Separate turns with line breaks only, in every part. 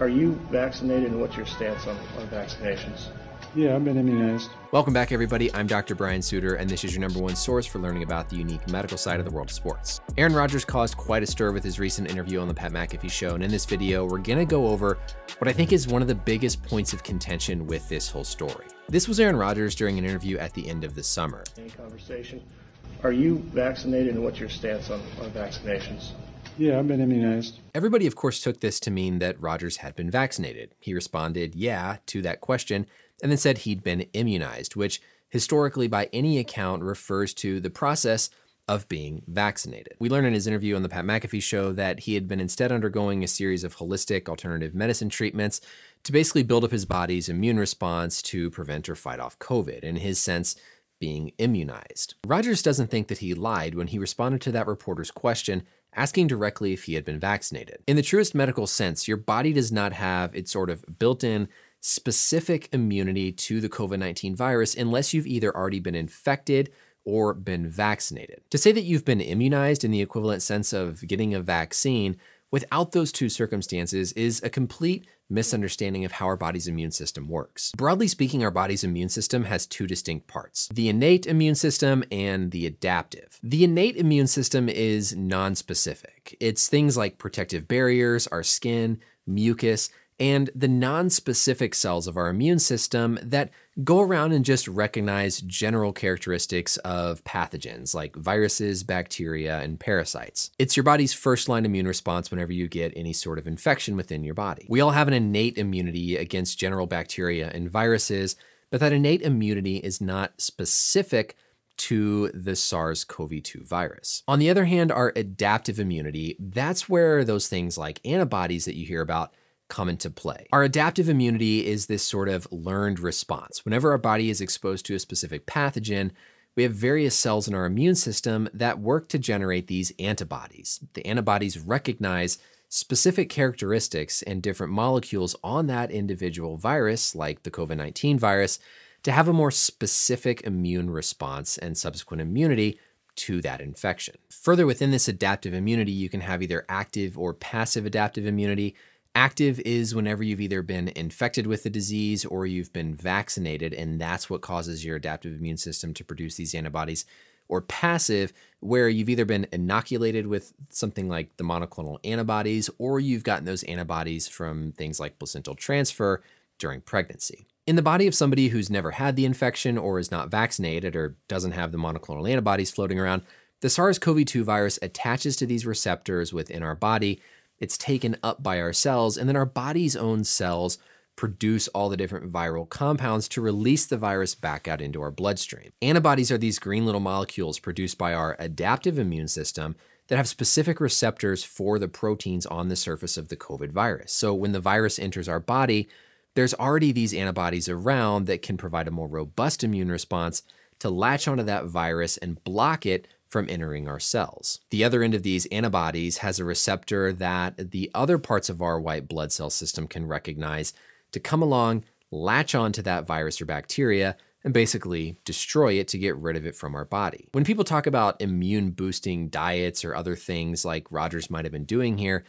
Are you vaccinated and what's your stance on, on vaccinations?
Yeah, I've been immunized.
Welcome back, everybody. I'm Dr. Brian Sutterer, and this is your number one source for learning about the unique medical side of the world of sports. Aaron Rodgers caused quite a stir with his recent interview on the Pat McAfee show, and in this video, we're gonna go over what I think is one of the biggest points of contention with this whole story. This was Aaron Rodgers during an interview at the end of the summer.
Any conversation? Are you vaccinated and what's your stance on, on vaccinations?
Yeah, I've been immunized.
Everybody, of course, took this to mean that Rodgers had been vaccinated. He responded, yeah, to that question, and then said he'd been immunized, which historically, by any account, refers to the process of being vaccinated. We learned in his interview on the Pat McAfee show that he had been instead undergoing a series of holistic alternative medicine treatments to basically build up his body's immune response to prevent or fight off COVID. In his sense, being immunized. Rodgers doesn't think that he lied when he responded to that reporter's question asking directly if he had been vaccinated. In the truest medical sense, your body does not have its sort of built in specific immunity to the COVID 19 virus unless you've either already been infected or been vaccinated. To say that you've been immunized in the equivalent sense of getting a vaccine without those two circumstances is a complete misunderstanding of how our body's immune system works. Broadly speaking, our body's immune system has two distinct parts, the innate immune system and the adaptive. The innate immune system is non-specific. It's things like protective barriers, our skin, mucus, and the non-specific cells of our immune system that go around and just recognize general characteristics of pathogens like viruses, bacteria, and parasites. It's your body's first line immune response whenever you get any sort of infection within your body. We all have an innate immunity against general bacteria and viruses, but that innate immunity is not specific to the SARS-CoV-2 virus. On the other hand, our adaptive immunity, that's where those things like antibodies that you hear about come into play. Our adaptive immunity is this sort of learned response. Whenever our body is exposed to a specific pathogen, we have various cells in our immune system that work to generate these antibodies. The antibodies recognize specific characteristics and different molecules on that individual virus, like the COVID 19 virus, to have a more specific immune response and subsequent immunity to that infection. Further within this adaptive immunity, you can have either active or passive adaptive immunity, Active is whenever you've either been infected with the disease or you've been vaccinated, and that's what causes your adaptive immune system to produce these antibodies. Or passive, where you've either been inoculated with something like the monoclonal antibodies, or you've gotten those antibodies from things like placental transfer during pregnancy. In the body of somebody who's never had the infection or is not vaccinated or doesn't have the monoclonal antibodies floating around, the SARS CoV 2 virus attaches to these receptors within our body it's taken up by our cells, and then our body's own cells produce all the different viral compounds to release the virus back out into our bloodstream. Antibodies are these green little molecules produced by our adaptive immune system that have specific receptors for the proteins on the surface of the COVID virus. So when the virus enters our body, there's already these antibodies around that can provide a more robust immune response to latch onto that virus and block it from entering our cells. The other end of these antibodies has a receptor that the other parts of our white blood cell system can recognize to come along, latch onto that virus or bacteria, and basically destroy it to get rid of it from our body. When people talk about immune boosting diets or other things like Rodgers might have been doing here,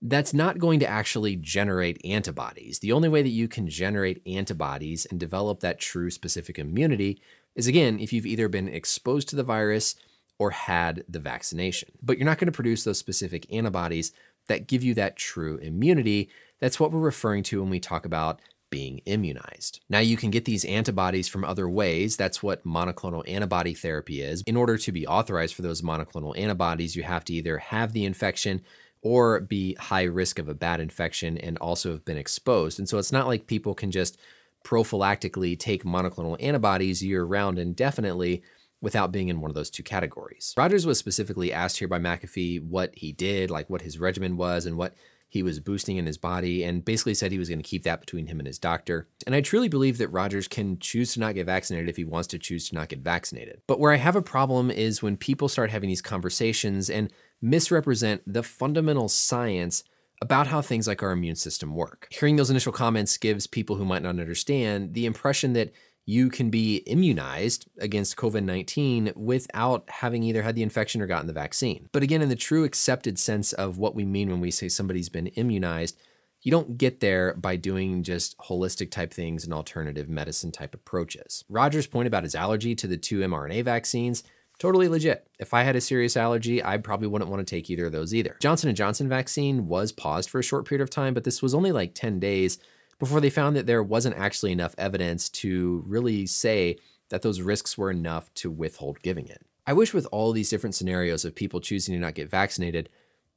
that's not going to actually generate antibodies. The only way that you can generate antibodies and develop that true specific immunity is again, if you've either been exposed to the virus or had the vaccination. But you're not going to produce those specific antibodies that give you that true immunity. That's what we're referring to when we talk about being immunized. Now, you can get these antibodies from other ways. That's what monoclonal antibody therapy is. In order to be authorized for those monoclonal antibodies, you have to either have the infection or be high risk of a bad infection and also have been exposed. And so it's not like people can just prophylactically take monoclonal antibodies year round indefinitely without being in one of those two categories. Rodgers was specifically asked here by McAfee what he did, like what his regimen was and what he was boosting in his body, and basically said he was going to keep that between him and his doctor. And I truly believe that Rodgers can choose to not get vaccinated if he wants to choose to not get vaccinated. But where I have a problem is when people start having these conversations and misrepresent the fundamental science about how things like our immune system work. Hearing those initial comments gives people who might not understand the impression that you can be immunized against COVID 19 without having either had the infection or gotten the vaccine. But again, in the true accepted sense of what we mean when we say somebody's been immunized, you don't get there by doing just holistic type things and alternative medicine type approaches. Rodgers' point about his allergy to the two mRNA vaccines totally legit. If I had a serious allergy, I probably wouldn't want to take either of those either. Johnson & Johnson vaccine was paused for a short period of time, but this was only like 10 days before they found that there wasn't actually enough evidence to really say that those risks were enough to withhold giving it. I wish with all these different scenarios of people choosing to not get vaccinated,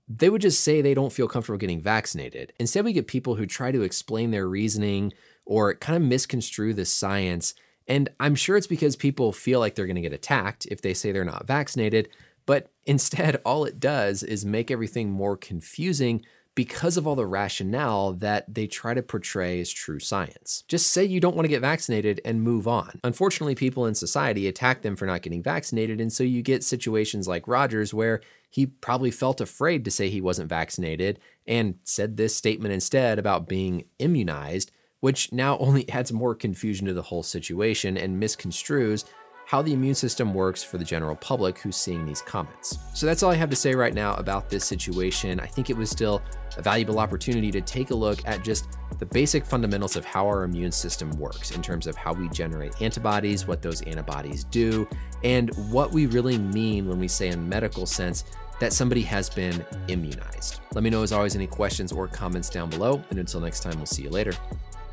they would just say they don't feel comfortable getting vaccinated. Instead, we get people who try to explain their reasoning or kind of misconstrue the science. And I'm sure it's because people feel like they're going to get attacked if they say they're not vaccinated. But instead, all it does is make everything more confusing because of all the rationale that they try to portray as true science. Just say you don't want to get vaccinated and move on. Unfortunately, people in society attack them for not getting vaccinated, and so you get situations like Rodgers where he probably felt afraid to say he wasn't vaccinated and said this statement instead about being immunized, which now only adds more confusion to the whole situation and misconstrues how the immune system works for the general public who's seeing these comments. So that's all I have to say right now about this situation. I think it was still a valuable opportunity to take a look at just the basic fundamentals of how our immune system works in terms of how we generate antibodies, what those antibodies do, and what we really mean when we say in medical sense that somebody has been immunized. Let me know as always any questions or comments down below, and until next time, we'll see you later.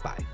Bye.